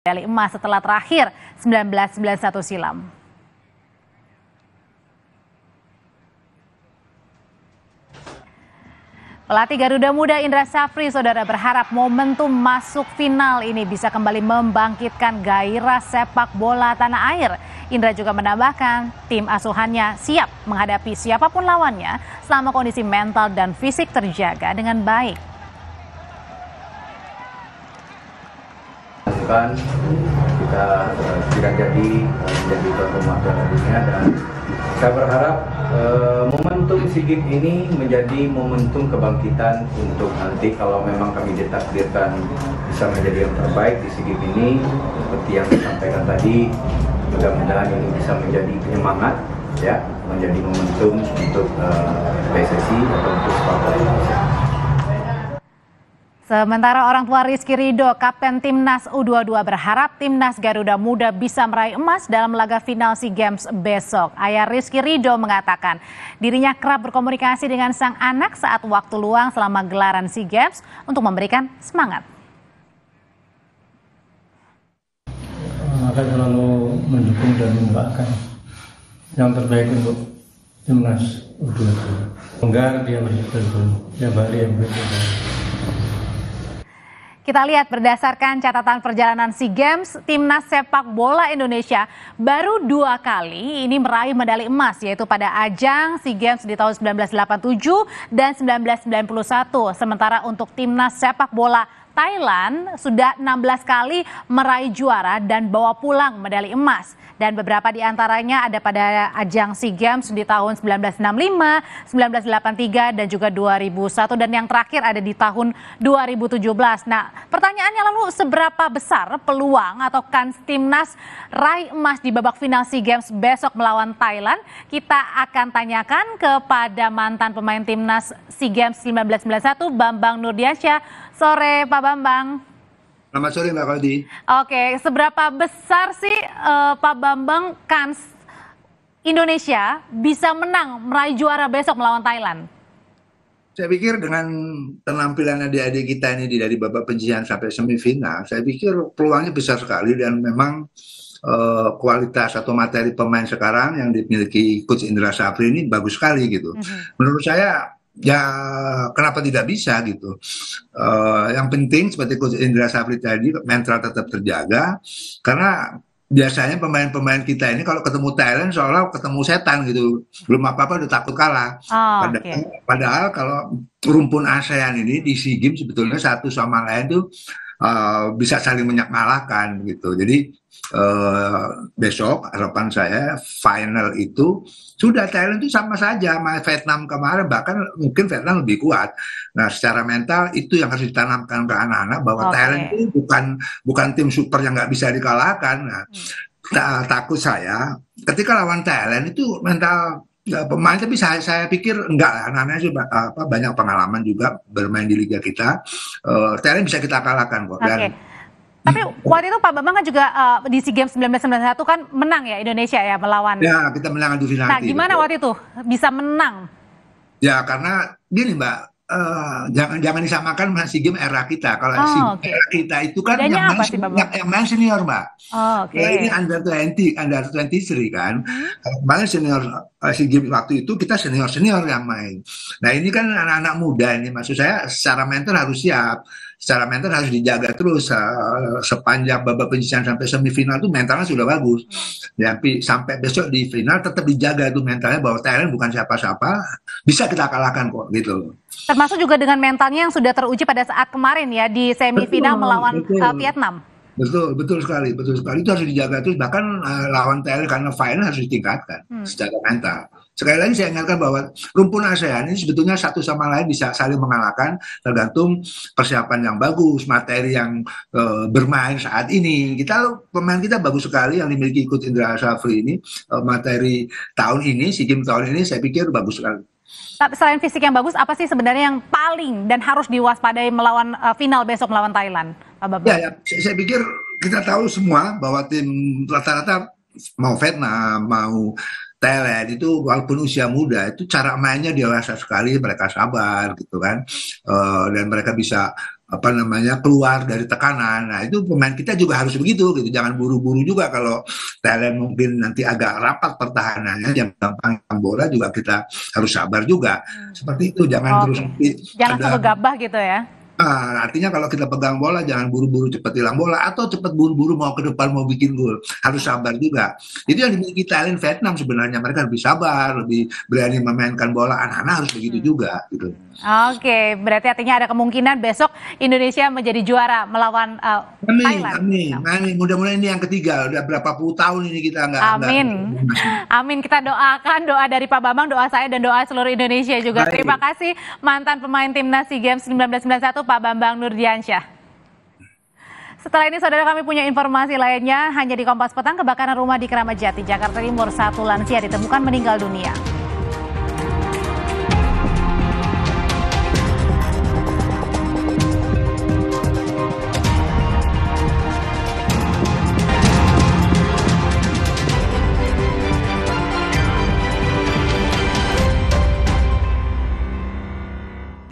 medali emas setelah terakhir 1991 silam. Pelatih Garuda Muda Indra Safri, saudara berharap momentum masuk final ini bisa kembali membangkitkan gairah sepak bola tanah air. Indra juga menambahkan, tim asuhannya siap menghadapi siapa pun lawannya selama kondisi mental dan fisik terjaga dengan baik. Kita tidak jadi menjadi tuan rumah dunia dan saya berharap uh, momentum SEA ini menjadi momentum kebangkitan untuk nanti kalau memang kami ditakdirkan bisa menjadi yang terbaik di SEA ini seperti yang disampaikan tadi mudah-mudahan ini bisa menjadi penyemangat ya menjadi momentum untuk uh, PSSI atau untuk sepak bola Indonesia. Sementara orang tua Rizky Ridho, Kapten Timnas U22 berharap Timnas Garuda Muda bisa meraih emas dalam laga final SEA Games besok. Ayah Rizky Ridho mengatakan dirinya kerap berkomunikasi dengan sang anak saat waktu luang selama gelaran SEA Games untuk memberikan semangat. Akan selalu mendukung dan mendoakan yang terbaik untuk timnas U22. Enggak dia masih tentu, ya Bali yang berikutnya. Kita lihat berdasarkan catatan perjalanan SEA Games, timnas sepak bola Indonesia baru dua kali ini meraih medali emas yaitu pada ajang SEA Games di tahun 1987 dan 1991. Sementara untuk timnas sepak bola Thailand sudah 16 kali meraih juara dan bawa pulang medali emas dan beberapa di antaranya ada pada ajang SEA Games di tahun 1965, 1983 dan juga 2001 dan yang terakhir ada di tahun 2017. Nah, pertanyaannya lalu seberapa besar peluang atau kans timnas raih emas di babak final SEA Games besok melawan Thailand? Kita akan tanyakan kepada mantan pemain timnas SEA Games 1991 Bambang Nurdiansyah. Sore Pak Bambang. Selamat sore Mbak Kaldi. Oke, seberapa besar sih uh, Pak Bambang kans Indonesia bisa menang meraih juara besok melawan Thailand? Saya pikir dengan penampilan adik-adik kita ini dari babak penyisihan sampai semifinal, saya pikir peluangnya besar sekali dan memang uh, kualitas atau materi pemain sekarang yang dimiliki Coach Indra Safri ini bagus sekali gitu. Mm -hmm. Menurut saya ya kenapa tidak bisa gitu. Uh, yang penting seperti Coach Indra Safri tadi mental tetap terjaga karena biasanya pemain-pemain kita ini kalau ketemu Thailand seolah ketemu setan gitu belum apa-apa udah takut kalah oh, padahal, okay. padahal kalau rumpun ASEAN ini di SEA Games sebetulnya satu sama lain tuh uh, bisa saling menyakalahkan gitu jadi uh, besok harapan saya final itu sudah Thailand itu sama saja sama Vietnam kemarin bahkan mungkin Vietnam lebih kuat. Nah secara mental itu yang harus ditanamkan ke anak-anak bahwa okay. Thailand itu bukan bukan tim super yang nggak bisa dikalahkan. Nah, hmm. takut saya ketika lawan Thailand itu mental ya, pemain tapi saya saya pikir enggak lah anak-anaknya juga apa banyak pengalaman juga bermain di liga kita uh, Thailand bisa kita kalahkan kok okay. dan tapi waktu itu Pak Bambang kan juga uh, di SEA Games 1991 kan menang ya Indonesia ya melawan. Ya, kita menang di final. Nah, gimana waktu itu bisa menang? Ya, karena gini Mbak, uh, jangan jangan disamakan dengan SEA Games era kita. Kalau oh, SEA okay. era kita itu kan yang main, sih, yang, yang main senior, Mbak. Oh, oke. Okay. Ini under 20, under 23 kan. Hmm. Kalau kemarin senior uh, SEA Games waktu itu kita senior-senior yang main. Nah, ini kan anak-anak muda ini maksud saya secara mental harus siap secara mental harus dijaga terus uh, sepanjang babak penyisian sampai semifinal itu mentalnya sudah bagus. Ya, tapi sampai besok di final tetap dijaga itu mentalnya bahwa Thailand bukan siapa-siapa, bisa kita kalahkan kok gitu. Termasuk juga dengan mentalnya yang sudah teruji pada saat kemarin ya di semifinal betul, melawan betul. Uh, Vietnam. Betul, betul sekali, betul sekali itu harus dijaga terus bahkan uh, lawan Thailand karena final harus ditingkatkan hmm. secara mental. Sekali lagi saya ingatkan bahwa rumpun ASEAN ini sebetulnya satu sama lain bisa saling mengalahkan tergantung persiapan yang bagus, materi yang uh, bermain saat ini. Kita pemain kita bagus sekali yang dimiliki ikut Indra Safri ini uh, materi tahun ini, si game tahun ini saya pikir bagus sekali. Tapi selain fisik yang bagus, apa sih sebenarnya yang paling dan harus diwaspadai melawan uh, final besok melawan Thailand, Pak? Ya, ya, saya, saya pikir kita tahu semua bahwa tim rata-rata mau Vietnam, mau Thailand itu walaupun usia muda itu cara mainnya dewasa sekali mereka sabar gitu kan uh, dan mereka bisa apa namanya keluar dari tekanan. Nah itu pemain kita juga harus begitu gitu. Jangan buru-buru juga kalau Thailand mungkin nanti agak rapat pertahanannya, yang gampang bola juga kita harus sabar juga. Seperti itu. Jangan Oke. terus Jangan ada- gabah gitu ya. Ah, artinya kalau kita pegang bola jangan buru-buru cepat hilang bola atau cepat buru-buru mau ke depan mau bikin gol harus sabar juga itu yang dimiliki Thailand Vietnam sebenarnya mereka lebih sabar lebih berani memainkan bola anak-anak harus begitu juga gitu Oke, berarti artinya ada kemungkinan besok Indonesia menjadi juara melawan uh, amin Thailand. amin amin mudah-mudahan ini yang ketiga udah berapa puluh tahun ini kita nggak Amin. Amin. Kita doakan doa dari Pak Bambang, doa saya dan doa seluruh Indonesia juga. Baik. Terima kasih mantan pemain timnas SEA Games 1991 Pak Bambang Nurdiansyah. Setelah ini saudara kami punya informasi lainnya hanya di Kompas Petang kebakaran rumah di Keramat Jati, Jakarta Timur. Satu lansia ditemukan meninggal dunia.